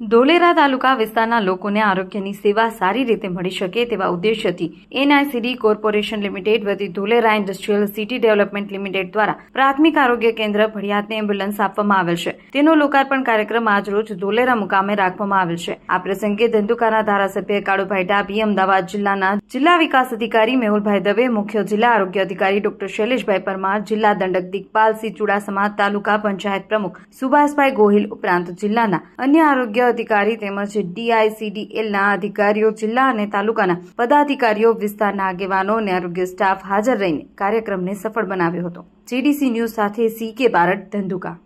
ધોલેરા તાલુકા વિસ્તારના લોકોને આરોગ્યની સેવા સારી રીતે મળી શકે તેવા ઉદ્દેશ્યથી એનઆઈસીડી કોર્પોરેશન લિમિટેડ વતી Dholera industrial city development limited દ્વારા પ્રાથમિક આરોગ્ય કેન્દ્ર ભડિયાતને એમ્બ્યુલન્સ આપવામાં આવેલ છે. તેનો લોકાર્પણ કાર્યક્રમ આજરોજ ધોલેરા મુકામે રાખવામાં આવેલ છે. આ પ્રસંગે ધંધુકાના ધારાસભ્ય કાળુભાઈ ડાભી અમદાવાદ જિલ્લાના જિલ્લા વિકાસ અધિકારી મેહુલભાઈ દવે, મુખ્ય જિલ્લા આરોગ્ય અધિકારી ડોક્ટર શૈલેષભાઈ પરમાર, જિલ્લા દંડક દિગપાલસિંહ ચુડાસમા, તાલુકા પંચાયત પ્રમુખ સુભાષભાઈ ગોહિલ ઉપરાંત જિલ્લાના અન્ય આરોગ્ય અધિકારી તેમજ ડીઆઈસીડીએલના અધિકારીઓ, જિલ્લા અને તાલુકાના પદાધિકારીઓ, વિસ્તારના આગેવાનો અને આરોગ્ય સ્ટાફ હાજર રહીને કાર્યક્રમને સફળ બનાવ્યો હતો. જીડીસી ન્યૂઝ સાથે સી કે બારડ ધંધુકા.